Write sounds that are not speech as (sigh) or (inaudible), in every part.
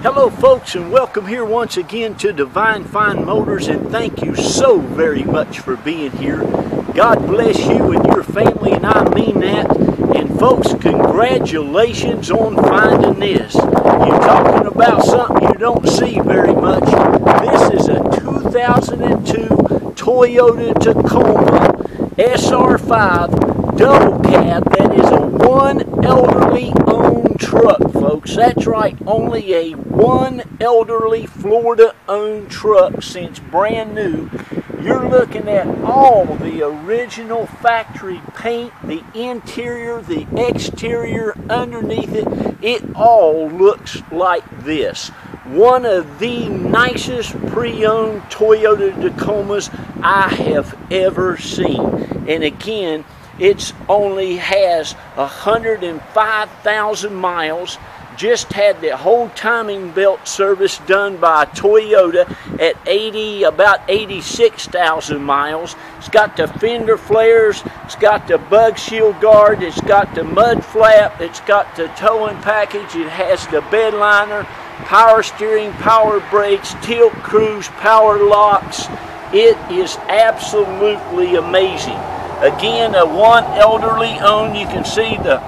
Hello folks and welcome here once again to Divine Find Motors and thank you so very much for being here. God bless you and your family and I mean that. And folks, congratulations on finding this. You're talking about something you don't see very much. This is a 2002 Toyota Tacoma SR5 double cab that is a one elderly owned truck folks. That's right only a one elderly Florida owned truck since brand new. You're looking at all the original factory paint the interior the exterior underneath it. It all looks like this. One of the nicest pre-owned Toyota Tacomas I have ever seen. And again it's only has 105,000 miles. Just had the whole timing belt service done by Toyota at 80, about 86,000 miles. It's got the fender flares, it's got the bug shield guard, it's got the mud flap, it's got the towing package, it has the bed liner, power steering, power brakes, tilt cruise, power locks. It is absolutely amazing. Again, a one elderly owned. You can see the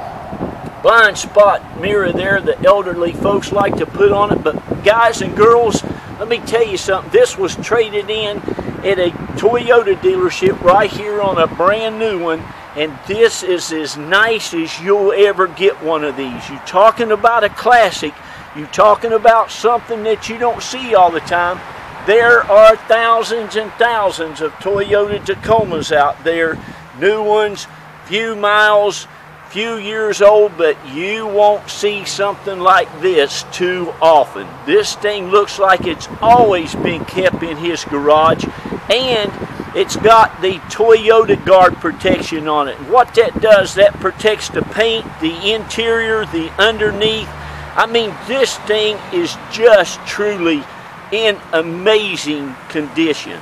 blind spot mirror there the elderly folks like to put on it. But guys and girls, let me tell you something. This was traded in at a Toyota dealership right here on a brand new one. And this is as nice as you'll ever get one of these. You're talking about a classic. You're talking about something that you don't see all the time. There are thousands and thousands of Toyota Tacomas out there new ones, few miles, few years old, but you won't see something like this too often. This thing looks like it's always been kept in his garage and it's got the Toyota guard protection on it. what that does, that protects the paint, the interior, the underneath. I mean, this thing is just truly in amazing condition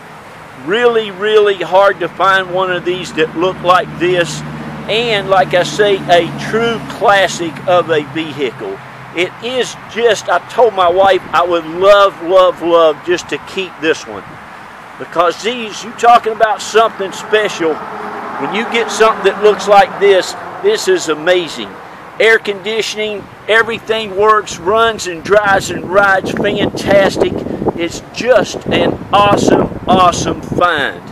really, really hard to find one of these that look like this. And like I say, a true classic of a vehicle. It is just, I told my wife I would love, love, love just to keep this one. Because these, you talking about something special. When you get something that looks like this, this is amazing. Air conditioning, everything works, runs and drives and rides fantastic. It's just an awesome, awesome find.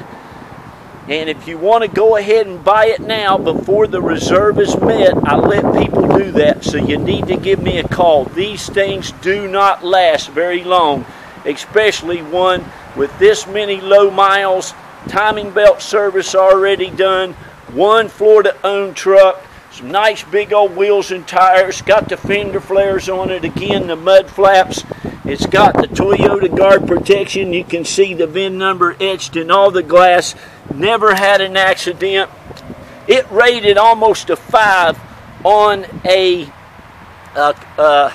And if you want to go ahead and buy it now before the reserve is met, I let people do that. So you need to give me a call. These things do not last very long, especially one with this many low miles, timing belt service already done, one Florida owned truck, some nice big old wheels and tires, got the fender flares on it, again the mud flaps. It's got the Toyota guard protection. You can see the VIN number etched in all the glass. Never had an accident. It rated almost a 5 on a, uh, uh,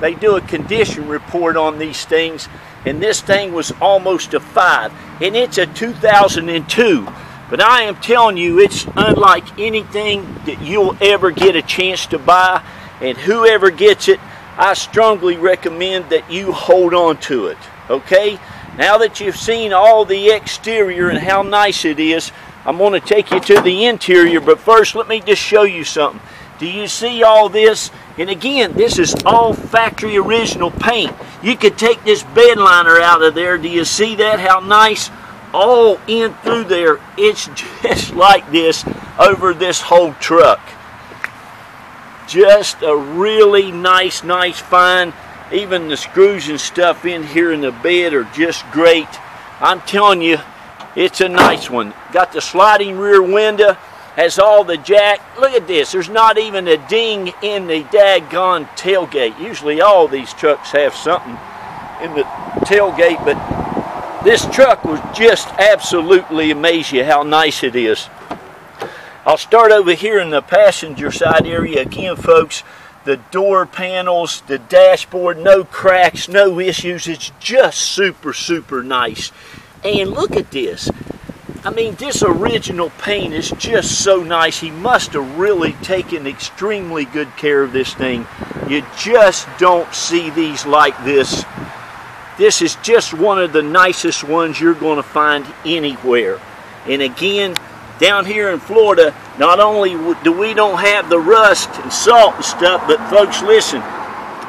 they do a condition report on these things, and this thing was almost a 5. And it's a 2002. But I am telling you, it's unlike anything that you'll ever get a chance to buy. And whoever gets it, I strongly recommend that you hold on to it. Okay? Now that you've seen all the exterior and how nice it is, I'm going to take you to the interior, but first let me just show you something. Do you see all this? And again, this is all factory original paint. You could take this bed liner out of there. Do you see that? How nice? All in through there. It's (laughs) just like this over this whole truck. Just a really nice, nice find. Even the screws and stuff in here in the bed are just great. I'm telling you, it's a nice one. Got the sliding rear window, has all the jack. Look at this, there's not even a ding in the daggone tailgate. Usually all these trucks have something in the tailgate, but this truck was just absolutely amazing how nice it is. I'll start over here in the passenger side area again, folks. The door panels, the dashboard, no cracks, no issues. It's just super, super nice. And look at this. I mean, this original paint is just so nice. He must have really taken extremely good care of this thing. You just don't see these like this. This is just one of the nicest ones you're going to find anywhere. And again, down here in Florida, not only do we don't have the rust and salt and stuff, but folks, listen,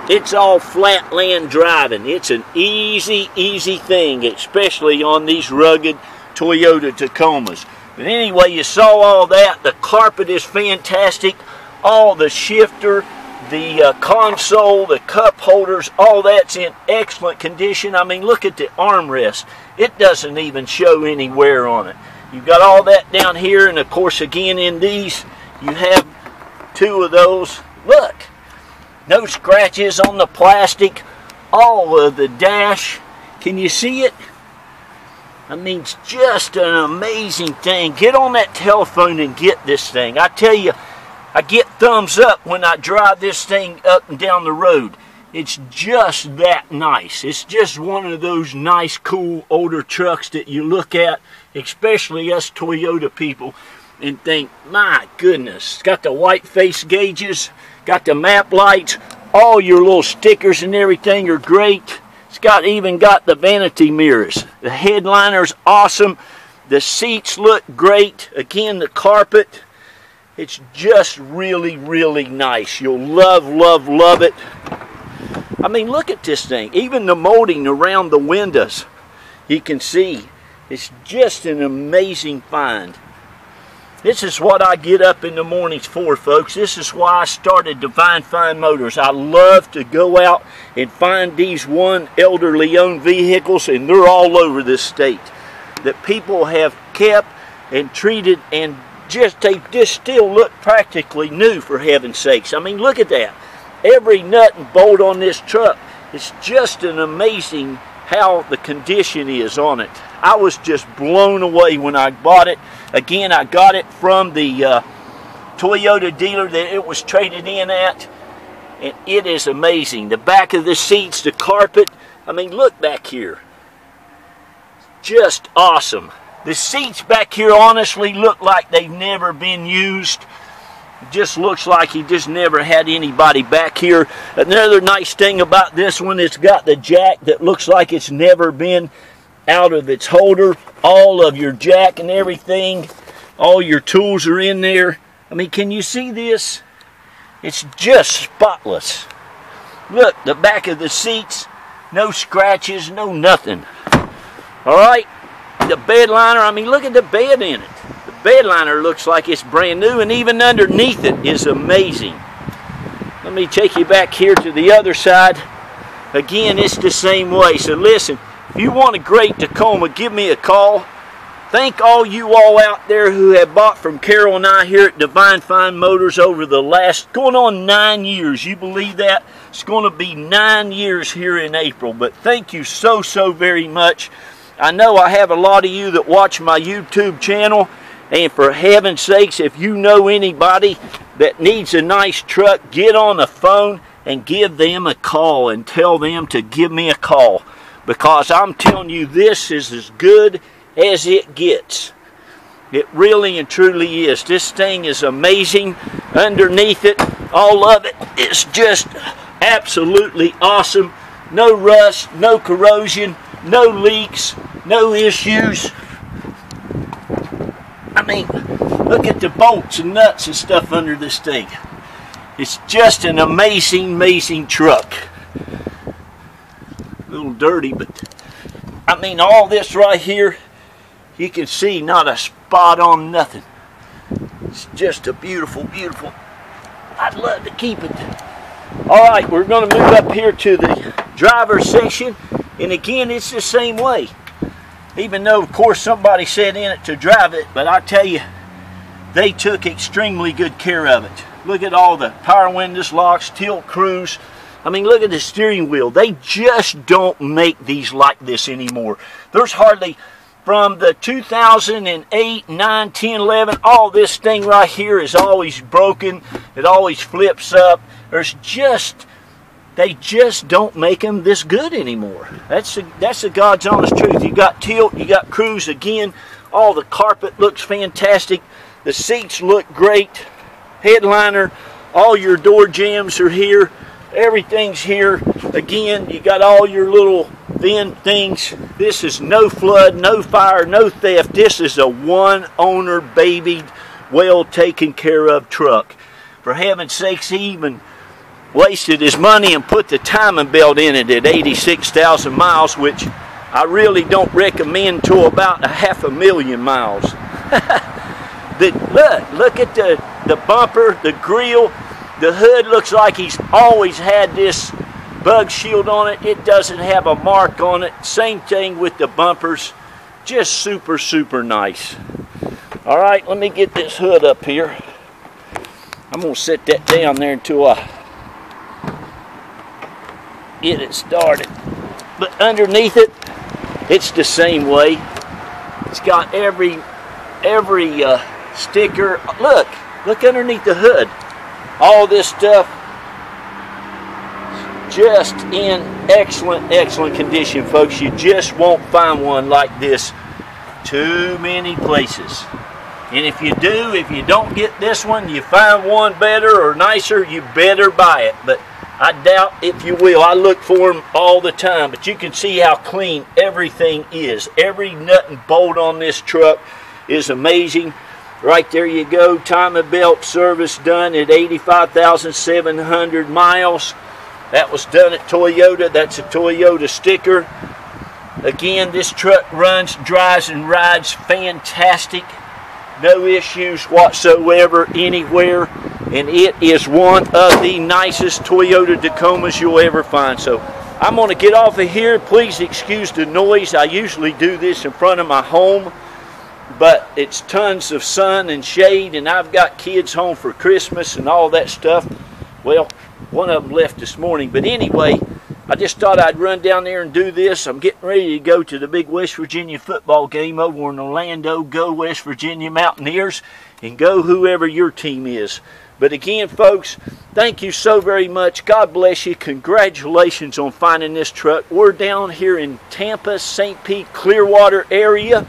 it's all flat land driving. It's an easy, easy thing, especially on these rugged Toyota Tacomas. But anyway, you saw all that. The carpet is fantastic. All the shifter, the uh, console, the cup holders, all that's in excellent condition. I mean, look at the armrest. It doesn't even show any wear on it. You've got all that down here, and of course, again, in these, you have two of those. Look, no scratches on the plastic. All of the dash. Can you see it? I mean, it's just an amazing thing. Get on that telephone and get this thing. I tell you, I get thumbs up when I drive this thing up and down the road. It's just that nice. It's just one of those nice, cool, older trucks that you look at, especially us Toyota people, and think, my goodness, it's got the white face gauges, got the map lights, all your little stickers and everything are great. It's got even got the vanity mirrors. The headliner's awesome. The seats look great. Again, the carpet. It's just really, really nice. You'll love, love, love it. I mean, look at this thing. Even the molding around the windows, you can see. It's just an amazing find. This is what I get up in the mornings for, folks. This is why I started Divine Find Motors. I love to go out and find these one elderly owned vehicles, and they're all over this state, that people have kept and treated and just, they just still look practically new, for heaven's sakes. I mean, look at that. Every nut and bolt on this truck, it's just an amazing how the condition is on it. I was just blown away when I bought it. Again, I got it from the uh, Toyota dealer that it was traded in at. And it is amazing. The back of the seats, the carpet. I mean, look back here. Just awesome. The seats back here honestly look like they've never been used. Just looks like he just never had anybody back here. Another nice thing about this one, it's got the jack that looks like it's never been out of its holder. All of your jack and everything, all your tools are in there. I mean, can you see this? It's just spotless. Look, the back of the seats, no scratches, no nothing. All right, the bed liner, I mean, look at the bed in it. The bed liner looks like it's brand new, and even underneath it is amazing. Let me take you back here to the other side. Again, it's the same way. So listen, if you want a great Tacoma, give me a call. Thank all you all out there who have bought from Carol and I here at Divine Find Motors over the last, going on nine years. You believe that? It's going to be nine years here in April. But thank you so, so very much. I know I have a lot of you that watch my YouTube channel. And for heaven's sakes, if you know anybody that needs a nice truck, get on the phone and give them a call and tell them to give me a call because I'm telling you this is as good as it gets. It really and truly is. This thing is amazing. Underneath it, all of it, it is just absolutely awesome. No rust, no corrosion, no leaks, no issues. Mean, look at the bolts and nuts and stuff under this thing. It's just an amazing, amazing truck a little dirty, but I mean, all this right here, you can see not a spot on nothing. It's just a beautiful, beautiful. I'd love to keep it. All right, we're going to move up here to the driver's section. And again, it's the same way. Even though, of course, somebody sat in it to drive it, but I tell you, they took extremely good care of it. Look at all the power windows, locks, tilt cruise, I mean, look at the steering wheel. They just don't make these like this anymore. There's hardly, from the 2008, 9, 10, 11, all this thing right here is always broken. It always flips up. There's just, they just don't make them this good anymore. That's the, that's the God's honest truth. You got tilt, you got cruise again. All the carpet looks fantastic. The seats look great. Headliner, all your door jambs are here Everything's here. Again, you got all your little vent things. This is no flood, no fire, no theft. This is a one owner baby, well taken care of truck. For heaven's sakes, he even wasted his money and put the timing belt in it at 86,000 miles, which I really don't recommend to about a half a million miles. (laughs) the, look, look at the, the bumper, the grill. The hood looks like he's always had this bug shield on it. It doesn't have a mark on it. Same thing with the bumpers. Just super, super nice. All right, let me get this hood up here. I'm to set that down there until I it started. But underneath it, it's the same way. It's got every every uh, sticker. Look, look underneath the hood. All this stuff just in excellent, excellent condition, folks. You just won't find one like this too many places. And if you do, if you don't get this one, you find one better or nicer, you better buy it. But I doubt if you will. I look for them all the time, but you can see how clean everything is. Every nut and bolt on this truck is amazing. Right there you go. Timing belt service done at 85,700 miles. That was done at Toyota. That's a Toyota sticker. Again, this truck runs, drives, and rides fantastic. No issues whatsoever anywhere and it is one of the nicest Toyota Tacomas you'll ever find. So I'm going to get off of here. Please excuse the noise. I usually do this in front of my home, but it's tons of sun and shade, and I've got kids home for Christmas and all that stuff. Well, one of them left this morning, but anyway, I just thought I'd run down there and do this. I'm getting ready to go to the big West Virginia football game over in Orlando. Go West Virginia Mountaineers and go whoever your team is. But again, folks, thank you so very much. God bless you. Congratulations on finding this truck. We're down here in Tampa, St. Pete, Clearwater area.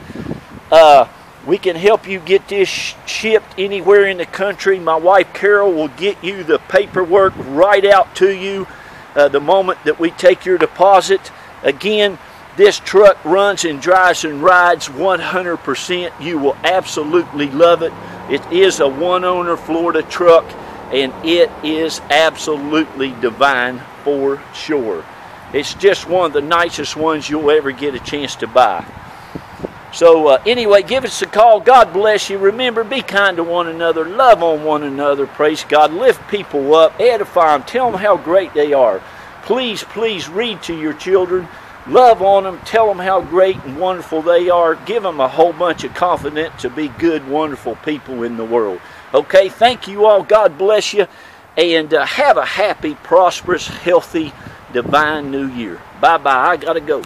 Uh, we can help you get this shipped anywhere in the country. My wife Carol will get you the paperwork right out to you uh, the moment that we take your deposit. Again, this truck runs and drives and rides 100%. You will absolutely love it. It is a one owner Florida truck and it is absolutely divine for sure. It's just one of the nicest ones you'll ever get a chance to buy. So, uh, anyway, give us a call. God bless you. Remember, be kind to one another, love on one another. Praise God. Lift people up, edify them, tell them how great they are. Please, please read to your children. Love on them, tell them how great and wonderful they are, give them a whole bunch of confidence to be good, wonderful people in the world. Okay, thank you all. God bless you. And uh, have a happy, prosperous, healthy, divine new year. Bye bye. I got to go.